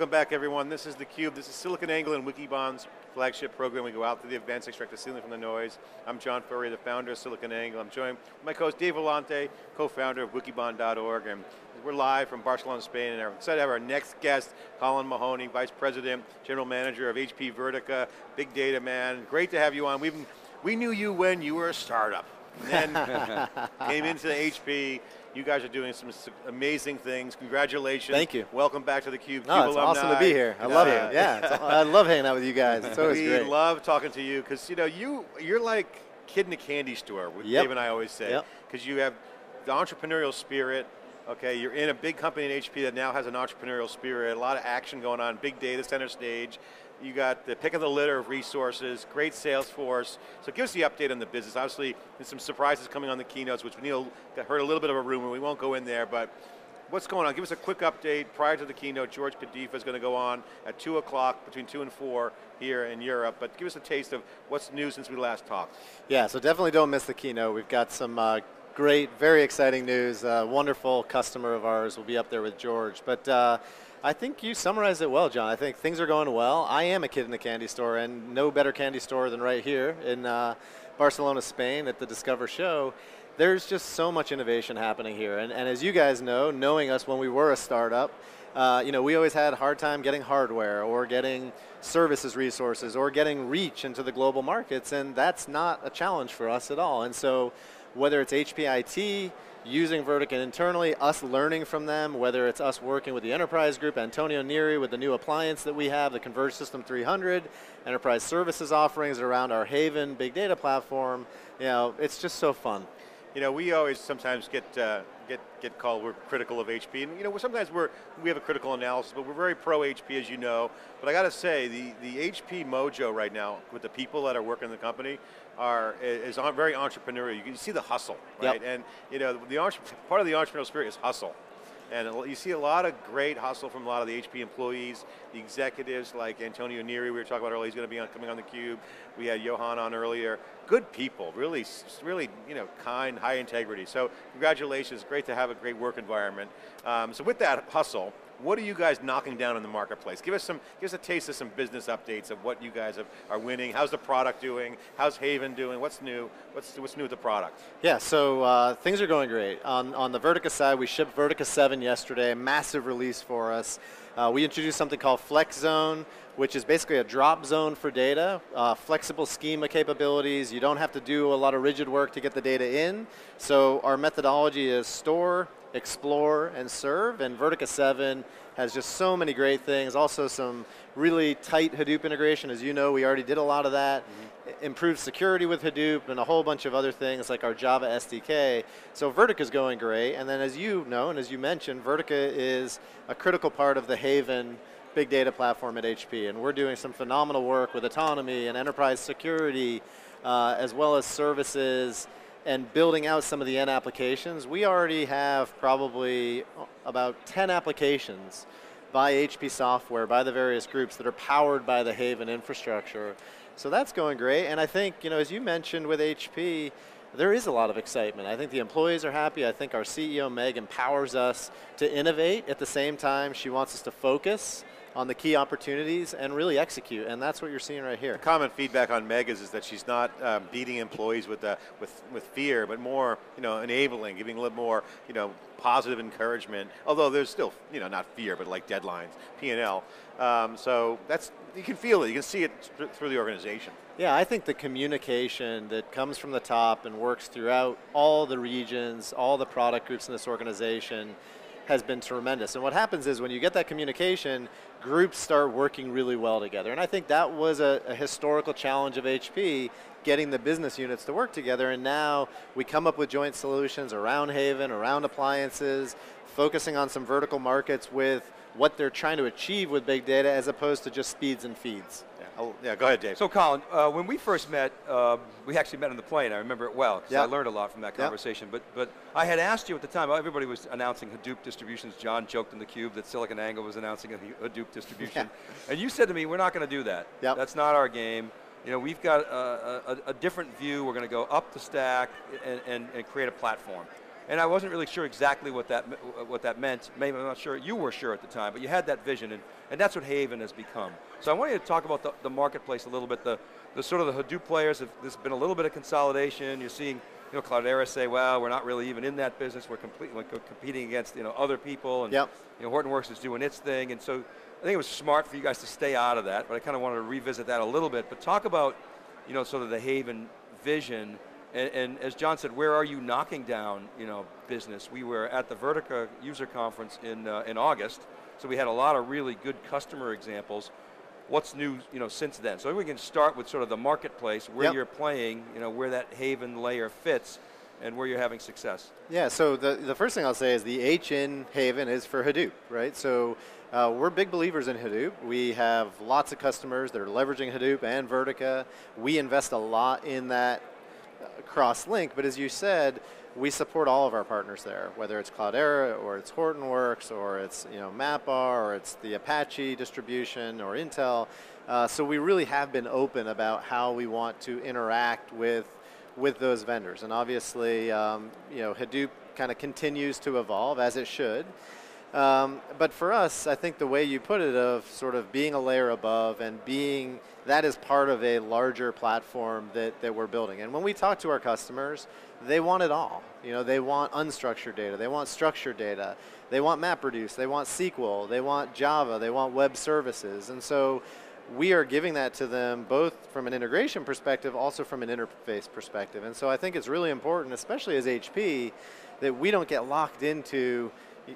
Welcome back, everyone. This is theCUBE. This is SiliconANGLE and Wikibon's flagship program. We go out to the events, extract the ceiling from the noise. I'm John Furrier, the founder of SiliconANGLE. I'm joined by my co-host Dave Vellante, co-founder of Wikibon.org. And we're live from Barcelona, Spain, and I'm excited to have our next guest, Colin Mahony, Vice President, General Manager of HP Vertica, big data man. Great to have you on. We've we knew you when you were a startup. And then came into the HP, you guys are doing some amazing things. Congratulations. Thank you. Welcome back to the Cube. No, it's awesome to be here. I love it. Yeah, I love hanging out with you guys. It's always we great. We love talking to you because you know you you're like kid in a candy store. With yep. Dave and I always say because yep. you have the entrepreneurial spirit. Okay, you're in a big company in HP that now has an entrepreneurial spirit, a lot of action going on, big data center stage. You got the pick of the litter of resources, great sales force. So give us the update on the business. Obviously, there's some surprises coming on the keynotes, which we heard a little bit of a rumor. We won't go in there, but what's going on? Give us a quick update. Prior to the keynote, George Kadifa is going to go on at 2 o'clock, between 2 and 4 here in Europe, but give us a taste of what's new since we last talked. Yeah, so definitely don't miss the keynote. We've got some uh, great, very exciting news. Uh, wonderful customer of ours will be up there with George. But uh, I think you summarized it well, John. I think things are going well. I am a kid in a candy store, and no better candy store than right here in uh, Barcelona, Spain at the Discover show. There's just so much innovation happening here. And, and as you guys know, knowing us when we were a startup, uh, you know, we always had a hard time getting hardware or getting services resources or getting reach into the global markets, and that's not a challenge for us at all. And so whether it's HPIT, using Vertica internally, us learning from them, whether it's us working with the enterprise group, Antonio Neri with the new appliance that we have, the Converge System 300, enterprise services offerings around our Haven big data platform, you know, it's just so fun. You know, we always sometimes get uh, get get called we're critical of HP, and you know sometimes we're we have a critical analysis, but we're very pro HP as you know. But I got to say the the HP mojo right now with the people that are working in the company are is very entrepreneurial. You can see the hustle, right? Yep. And you know the part of the entrepreneurial spirit is hustle. And you see a lot of great hustle from a lot of the HP employees, the executives like Antonio Neri, we were talking about earlier, he's going to be on, coming on the cube. We had Johan on earlier. Good people, really, really, you know, kind, high integrity. So congratulations, great to have a great work environment. Um, so with that hustle, what are you guys knocking down in the marketplace? Give us some, give us a taste of some business updates of what you guys have, are winning. How's the product doing? How's Haven doing? What's new? What's, what's new with the product? Yeah, so uh, things are going great. On, on the Vertica side, we shipped Vertica 7 yesterday, massive release for us. Uh, we introduced something called Flex Zone, which is basically a drop zone for data, uh, flexible schema capabilities. You don't have to do a lot of rigid work to get the data in. So our methodology is store, explore, and serve, and Vertica 7 has just so many great things. Also some really tight Hadoop integration. As you know, we already did a lot of that. Mm -hmm. Improved security with Hadoop and a whole bunch of other things like our Java SDK. So Vertica is going great. And then as you know, and as you mentioned, Vertica is a critical part of the Haven big data platform at HP. And we're doing some phenomenal work with autonomy and enterprise security, uh, as well as services, and building out some of the end applications, we already have probably about 10 applications by HP software, by the various groups that are powered by the Haven infrastructure. So that's going great, and I think, you know, as you mentioned with HP, there is a lot of excitement. I think the employees are happy. I think our CEO, Meg, empowers us to innovate. At the same time, she wants us to focus on the key opportunities and really execute, and that's what you're seeing right here. The common feedback on Meg is, is that she's not um, beating employees with, uh, with, with fear, but more you know, enabling, giving a little more you know, positive encouragement, although there's still, you know, not fear, but like deadlines, P&L. Um, so that's, you can feel it, you can see it through the organization. Yeah, I think the communication that comes from the top and works throughout all the regions, all the product groups in this organization, has been tremendous. And what happens is when you get that communication, groups start working really well together. And I think that was a, a, historical challenge of HP, getting the business units to work together. And now we come up with joint solutions around Haven, around appliances, focusing on some vertical markets with what they're trying to achieve with big data as opposed to just speeds and feeds. Yeah, oh, yeah go ahead, Dave. So, Colin, uh, when we first met, uh, we actually met on the plane. I remember it well because I learned a lot from that conversation. But, but I had asked you at the time. Everybody was announcing Hadoop distributions. John joked in the cube that SiliconANGLE was announcing a Hadoop distribution, and you said to me, "We're not going to do that. Yep. That's not our game." You know, we've got a, a, a different view. We're going to go up the stack and, and, and create a platform. And I wasn't really sure exactly what that what that meant. Maybe I'm not sure you were sure at the time, but you had that vision, and, and that's what Haven has become. So I want you to talk about the, the marketplace a little bit. The, the sort of the Hadoop players. Have, there's been a little bit of consolidation. You're seeing, you know, Cloudera say, "Well, we're not really even in that business. We're completely competing against you know other people." And Yep. you know, Hortonworks is doing its thing, and so I think it was smart for you guys to stay out of that. But I kind of wanted to revisit that a little bit. But talk about, you know, sort of the Haven vision. And, and as John said, where are you knocking down, you know, business? We were at the Vertica user conference in uh, in August, so we had a lot of really good customer examples. What's new, you know, since then? So we can start with sort of the marketplace, where Yep. you're playing, you know, where that Haven layer fits, and where you're having success. Yeah, so the, the first thing I'll say is the H in Haven is for Hadoop, right? So uh, we're big believers in Hadoop. We have lots of customers that are leveraging Hadoop and Vertica. We invest a lot in that uh, cross link, but as you said, we support all of our partners there, whether it's Cloudera or it's Hortonworks or it's you know MapR or it's the Apache distribution or Intel. Uh, so we really have been open about how we want to interact with with those vendors. And obviously, um, you know, Hadoop kind of continues to evolve as it should. Um, but for us, I think the way you put it of sort of being a layer above and being that is part of a larger platform that, that we're building. And when we talk to our customers, they want it all. You know, they want unstructured data, they want structured data, they want MapReduce, they want SQL, they want Java, they want web services. And so we are giving that to them both from an integration perspective, also from an interface perspective. And so I think it's really important, especially as HP, that we don't get locked into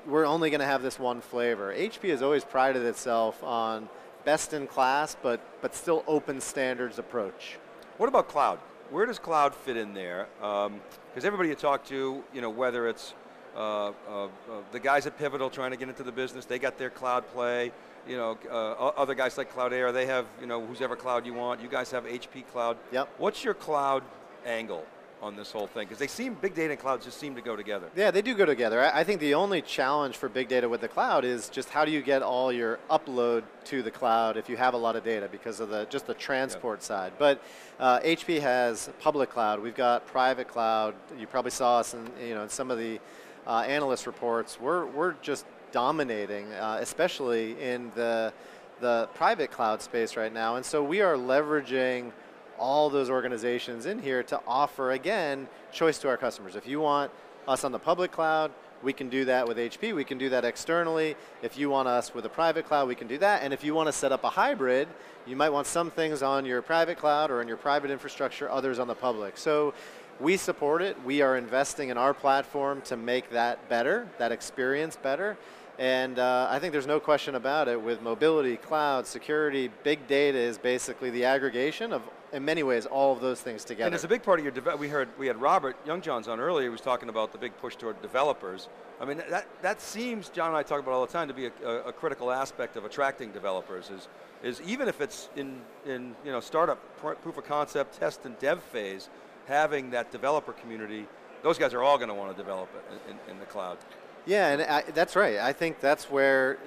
we're only going to have this one flavor. HP has always prided itself on best in class, but but still open standards approach. What about cloud? Where does cloud fit in there? Because everybody you talk to, you know, whether it's uh, uh, uh, the guys at Pivotal trying to get into the business, they got their cloud play. You know, uh, other guys like Cloudera, they have, you know, whoever cloud you want. You guys have HP Cloud. Yep. What's your cloud angle on this whole thing? Because they seem, big data and cloud just seem to go together. Yeah, they do go together. I, I think the only challenge for big data with the cloud is just how do you get all your upload to the cloud if you have a lot of data because of the just the transport side. But uh, HP has public cloud. We've got private cloud. You probably saw us in you know in some of the uh, analyst reports. We're we're just dominating, uh, especially in the the private cloud space right now. And so we are leveraging all those organizations in here to offer again choice to our customers. If you want us on the public cloud, we can do that with HP. We can do that externally. If you want us with a private cloud, we can do that. And if you want to set up a hybrid, you might want some things on your private cloud or in your private infrastructure, others on the public. So we support it. We are investing in our platform to make that better, that experience better. And uh, I think there's no question about it. With mobility, cloud, security, big data is basically the aggregation of, in many ways, all of those things together. And it's a big part of your. We heard we had Robert Youngjohns on earlier. He was talking about the big push toward developers. I mean, that that seems John and I talk about all the time to be a, a, a critical aspect of attracting developers. Is is even if it's in in you know startup pr- proof of concept, test and dev phase, having that developer community. Those guys are all going to want to develop in, in the cloud. Yeah, and I, that's right. I think that's where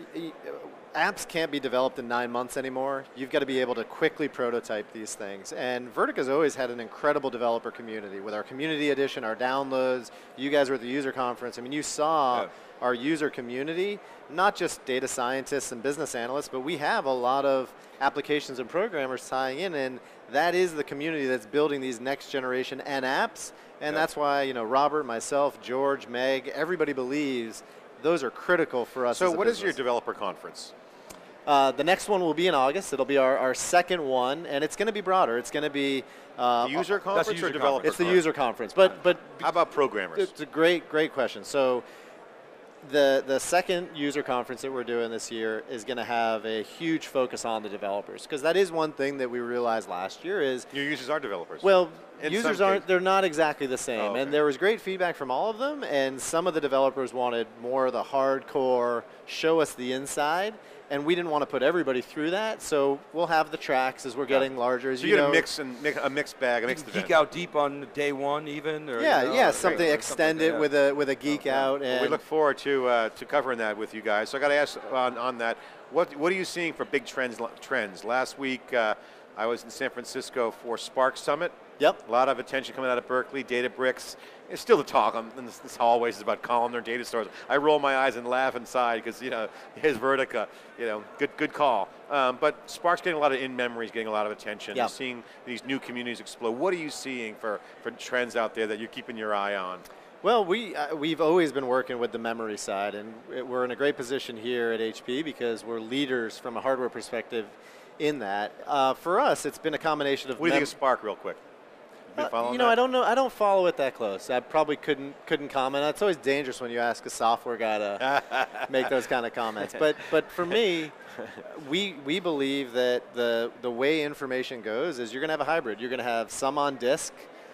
apps can't be developed in nine months anymore. You've got to be able to quickly prototype these things. And Vertica's always had an incredible developer community with our community edition, our downloads. You guys were at the user conference. I mean, you saw Yeah. Our user community, not just data scientists and business analysts, but we have a lot of applications and programmers tying in, and that is the community that's building these next generation N apps. And Yeah. that's why, you know, Robert, myself, George, Meg, everybody believes those are critical for us. So, as a what is your developer conference? Uh, the next one will be in August. It'll be our, our second one, and it's going to be broader. It's going to be uh, user conference user or developer? It's the user conference, but but How about programmers? it's a great great question. So the the second user conference that we're doing this year is going to have a huge focus on the developers because that is one thing that we realized last year is Your users are developers. well, users aren't cases. they're not exactly the same Oh, okay. and there was great feedback from all of them and some of the developers wanted more of the hardcore show us the inside and we didn't want to put everybody through that so we'll have the tracks as we're Yeah. getting larger as So you you get know a mix and mix, a mixed bag, a You mixed can event. geek out deep on day one, even. Or, yeah you know, yeah something or extend something, it yeah. with a with a geek out Well, and we look forward to uh, to covering that with you guys. So I got to ask on, on that, what what are you seeing for big trends? Trends. Last week uh, I was in San Francisco for Spark Summit. Yep A lot of attention coming out of Berkeley, Databricks. It's still the talk in this, this hallways is about columnar data stores. I roll my eyes and laugh inside because you know here's Vertica. You know, good good call. Um, but Spark's getting a lot of in memories, getting a lot of attention. You're seeing these new communities explode. What are you seeing for for trends out there that you're keeping your eye on? Well, we uh, we've always been working with the memory side, and we're in a great position here at HP because we're leaders from a hardware perspective in that. Uh, for us, it's been a combination of What do you think of Spark, real quick? Uh, you know, that? I don't know. I don't follow it that close. I probably couldn't couldn't comment. It's always dangerous when you ask a software guy to make those kind of comments. But but for me, we we believe that the the way information goes is you're going to have a hybrid. You're going to have some on disk,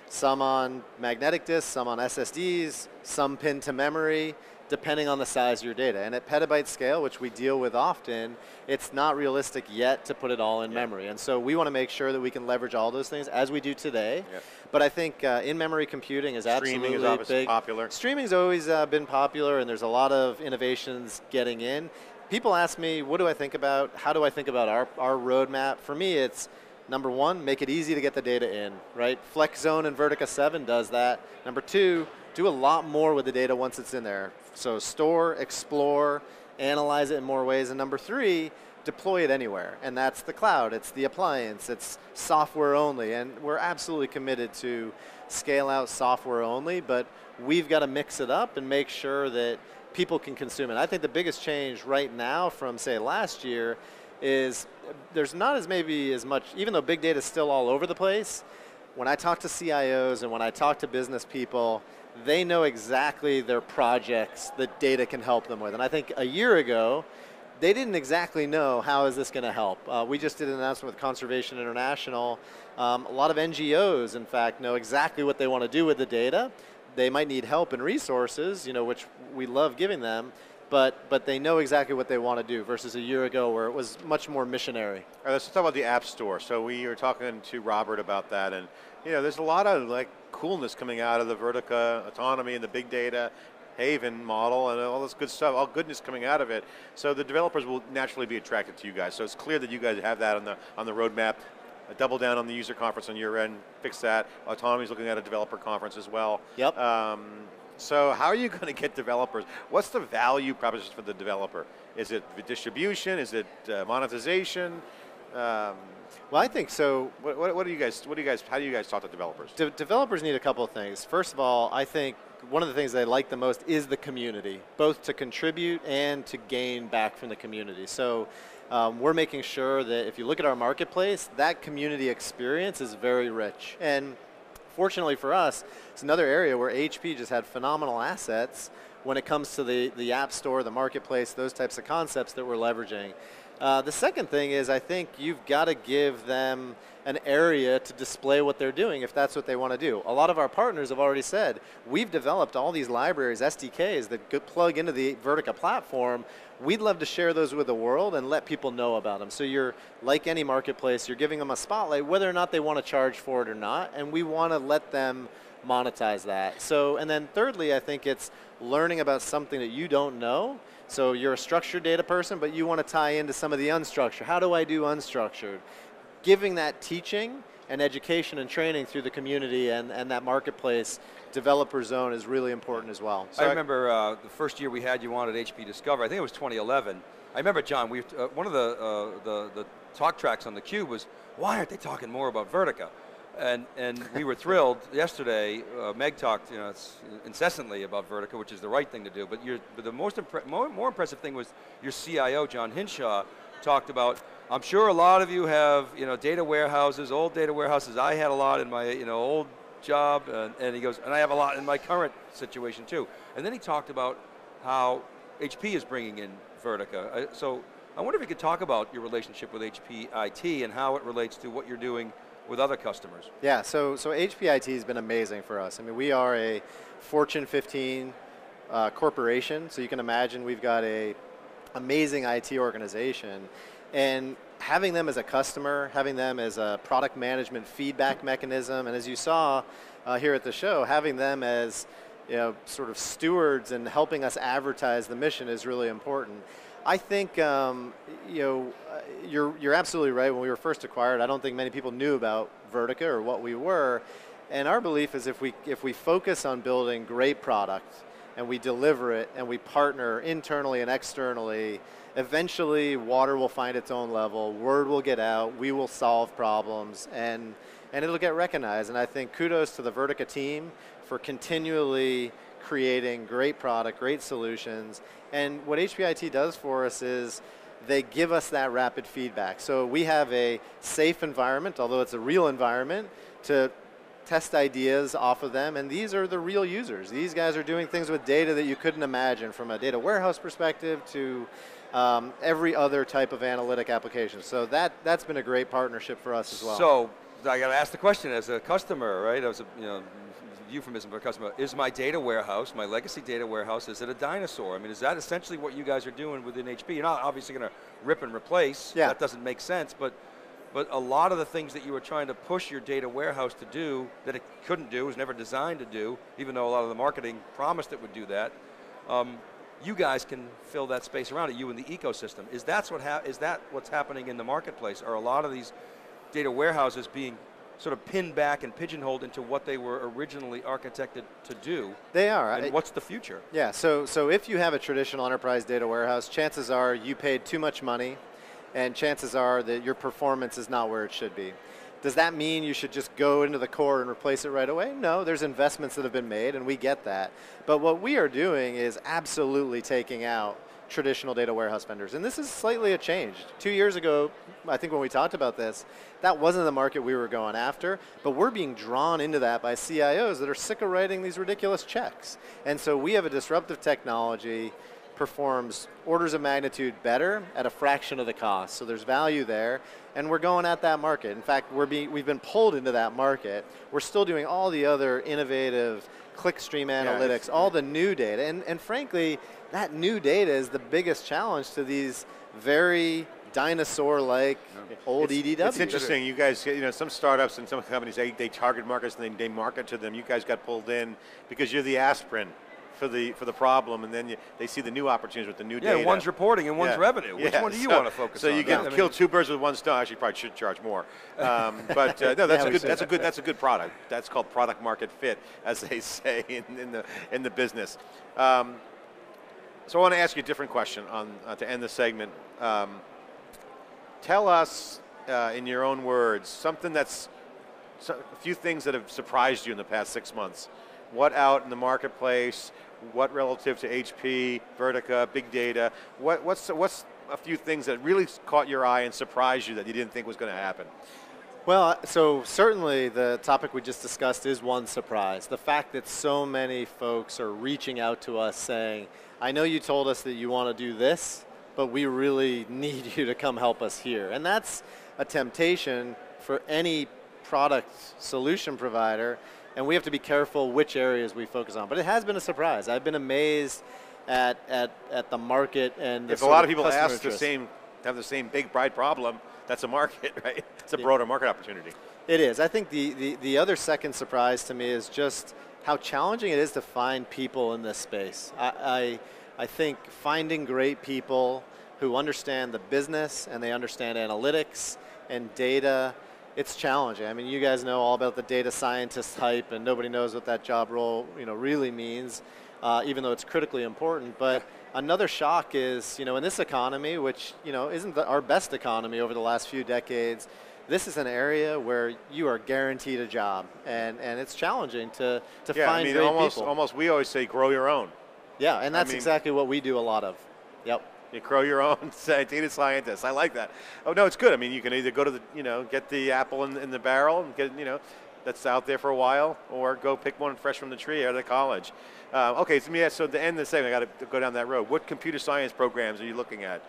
some on magnetic disk, some on SSDs, some pinned to memory, depending on the size of your data. And at petabyte scale, which we deal with often, it's not realistic yet to put it all in Yeah. memory. And so we want to make sure that we can leverage all those things as we do today. Yeah. But I think uh, in-memory computing is Streaming absolutely is obviously big. popular. Streaming's always uh, been popular, and there's a lot of innovations getting in. People ask me, what do I think about? How do I think about our, our roadmap? For me, it's number one, make it easy to get the data in, right? FlexZone and Vertica 7 does that. Number two, do a lot more with the data once it's in there. So store, explore, analyze it in more ways. And number three, deploy it anywhere. And that's the cloud, it's the appliance, it's software only. And we're absolutely committed to scale out software only, but we've got to mix it up and make sure that people can consume it. I think the biggest change right now from, say, last year is there's not as maybe as much, even though big data is still all over the place, when I talk to CIOs and when I talk to business people, they know exactly their projects that data can help them with. And I think a year ago, they didn't exactly know how is this going to help. Uh, we just did an announcement with Conservation International. Um, a lot of NGOs, in fact, know exactly what they want to do with the data. They might need help and resources, you know, which we love giving them, but but they know exactly what they want to do versus a year ago where it was much more missionary. All right, let's talk about the App Store. So we were talking to Robert about that, and you know, there's a lot of like coolness coming out of the Vertica autonomy and the big data Haven model and all this good stuff, all goodness coming out of it. So the developers will naturally be attracted to you guys. So it's clear that you guys have that on the on the roadmap. Double down on the user conference on your end, fix that. Autonomy's looking at a developer conference as well. Yep. Um, so how are you going to get developers? What's the value proposition for the developer? Is it distribution? Is it uh, monetization? Um, Well, I think so. what, what, what do you guys? What do you guys? How do you guys talk to developers? De- developers need a couple of things. First of all, I think one of the things they like the most is the community, both to contribute and to gain back from the community. So um, we're making sure that if you look at our marketplace, that community experience is very rich. And fortunately for us, it's another area where HP just had phenomenal assets when it comes to the, the app store, the marketplace, those types of concepts that we're leveraging. Uh, the second thing is I think you've got to give them an area to display what they're doing if that's what they want to do. A lot of our partners have already said, we've developed all these libraries, SDKs, that plug into the Vertica platform. We'd love to share those with the world and let people know about them. So you're, like any marketplace, you're giving them a spotlight, whether or not they want to charge for it or not, and we want to let them monetize that. So, and then thirdly, I think it's learning about something that you don't know. So you're a structured data person, but you want to tie into some of the unstructured. How do I do unstructured? Giving that teaching and education and training through the community and, and that marketplace developer zone is really important as well. So I remember uh, the first year we had you on at HP Discover. I think it was 2011. I remember John. We uh, one of the, uh, the the talk tracks on the Cube was why aren't they talking more about Vertica? And and we were thrilled yesterday. Uh, Meg talked you know incessantly about Vertica, which is the right thing to do. But, but the most more, more impressive thing was your CIO John Hinshaw talked about. I'm sure a lot of you have you know data warehouses, old data warehouses. I had a lot in my you know old job, and, and he goes, and I have a lot in my current situation too. And then he talked about how HP is bringing in Vertica. Uh, so I wonder if you could talk about your relationship with HP IT and how it relates to what you're doing with other customers? Yeah, so so HPIT has been amazing for us. I mean, we are a Fortune 15 uh, corporation, so you can imagine we've got a amazing IT organization, and having them as a customer, having them as a product management feedback mechanism, and as you saw uh, here at the show, having them as you know, sort of stewards and helping us advertise the mission is really important. I think um, you know uh, you're you're absolutely right. When we were first acquired, I don't think many people knew about Vertica or what we were. And our belief is if we if we focus on building great product and we deliver it and we partner internally and externally, eventually water will find its own level. Word will get out. We will solve problems and and it'll get recognized. And I think kudos to the Vertica team for continually creating great product, great solutions. And what HPIT does for us is they give us that rapid feedback. So we have a safe environment, although it's a real environment, to test ideas off of them, and these are the real users. These guys are doing things with data that you couldn't imagine from a data warehouse perspective to um, every other type of analytic application. So that, that's been a great partnership for us as well. So I got to ask the question as a customer, right? As a you know, euphemism for a customer. Is my data warehouse, my legacy data warehouse, is it a dinosaur? I mean, is that essentially what you guys are doing within HP? You're not obviously going to rip and replace. Yeah. That doesn't make sense, but but a lot of the things that you were trying to push your data warehouse to do that it couldn't do, was never designed to do, even though a lot of the marketing promised it would do that. Um, you guys can fill that space around it, you and the ecosystem. Is, that's what is that what's happening in the marketplace? Are a lot of these data warehouses being sort of pinned back and pigeonholed into what they were originally architected to do. They are. And what's the future? Yeah, so, so if you have a traditional enterprise data warehouse, chances are you paid too much money, and chances are that your performance is not where it should be. Does that mean you should just go into the core and replace it right away? No, there's investments that have been made, and we get that. But what we are doing is absolutely taking out traditional data warehouse vendors. And this is slightly a change. Two years ago, I think when we talked about this, that wasn't the market we were going after, but we're being drawn into that by CIOs that are sick of writing these ridiculous checks. And so we have a disruptive technology performs orders of magnitude better at a fraction of the cost. So there's value there, and we're going at that market. In fact, we're being, we've been pulled into that market. We're still doing all the other innovative clickstream analytics, yeah, all the new data, and, and frankly, that new data is the biggest challenge to these very dinosaur-like old it's, EDW. It's interesting. You guys, you know, some startups and some companies, they, they target markets and they, they market to them. You guys got pulled in because you're the aspirin for the for the problem, and then you, they see the new opportunities with the new yeah, data. one's reporting and one's yeah. revenue. Which yeah. one do you so, want to focus so on? So you can yeah. kill two birds with one stone. Actually, probably should charge more. Um, but uh, no, that's a good that's a good that's a good product. That's called product market fit, as they say in, in the in the business. Um, so I want to ask you a different question on uh, to end the segment. Um, tell us, uh, in your own words, something that's so, a few things that have surprised you in the past six months. What out in the marketplace? What relative to HP, Vertica, big data? What, what's what's a few things that really caught your eye and surprised you that you didn't think was going to happen? Well, uh, so certainly the topic we just discussed is one surprise. The fact that so many folks are reaching out to us saying, I know you told us that you want to do this, but we really need you to come help us here. And that's a temptation for any product solution provider, and we have to be careful which areas we focus on. But it has been a surprise. I've been amazed at, at, at the market and the If a lot of people ask interest. the same, have the same big, bright problem, that's a market, right? It's a broader market opportunity. It is. I think the, the, the other second surprise to me is just how challenging it is to find people in this space. I, I, I think finding great people who understand the business and they understand analytics and data, it's challenging. I mean, you guys know all about the data scientist hype, and nobody knows what that job role you know really means, uh, even though it's critically important. But another shock is, you know, in this economy, which you know isn't the, our best economy over the last few decades, this is an area where you are guaranteed a job, and, and it's challenging to, to yeah, find I mean, great almost, people. Almost, we always say, grow your own. Yeah, and that's I mean, exactly what we do a lot of. Yep. You grow your own data scientist. I like that. Oh no, it's good. I mean, you can either go to the, you know, get the apple in, in the barrel and get, you know, that's out there for a while, or go pick one fresh from the tree out of college. Uh, okay, so, me, so to end the segment, I got to go down that road. What computer science programs are you looking at?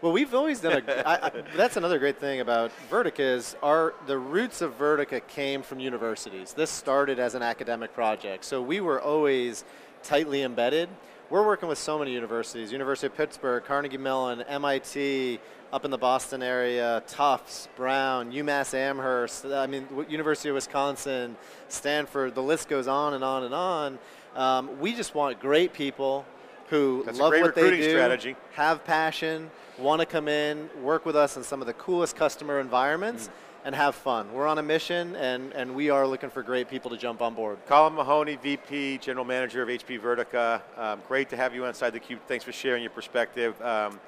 Well, we've always done a. I, I, that's another great thing about Vertica is our the roots of Vertica came from universities. This started as an academic project, so we were always tightly embedded. We're working with so many universities: University of Pittsburgh, Carnegie Mellon, MIT, up in the Boston area, Tufts, Brown, UMass Amherst. I mean, University of Wisconsin, Stanford. The list goes on and on and on. Um, we just want great people who That's love what they do, strategy. have passion, want to come in, work with us in some of the coolest customer environments, Mm. and have fun. We're on a mission, and, and we are looking for great people to jump on board. Colin Mahony, VP, General Manager of HP Vertica. Um, great to have you inside the Cube. Thanks for sharing your perspective. Um,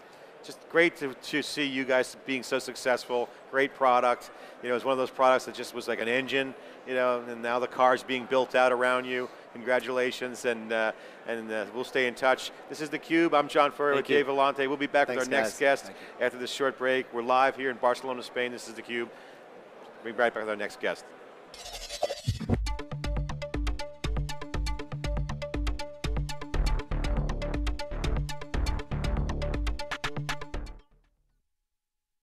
just great to, to see you guys being so successful. Great product. You know, it's one of those products that just was like an engine. You know, and now the car's being built out around you. Congratulations, and uh, and uh, we'll stay in touch. This is the Cube. I'm John Furrier with you. Dave Vellante. We'll be back Thanks, with our next guest after this short break. We're live here in Barcelona, Spain. This is the Cube. We'll be right back with our next guest.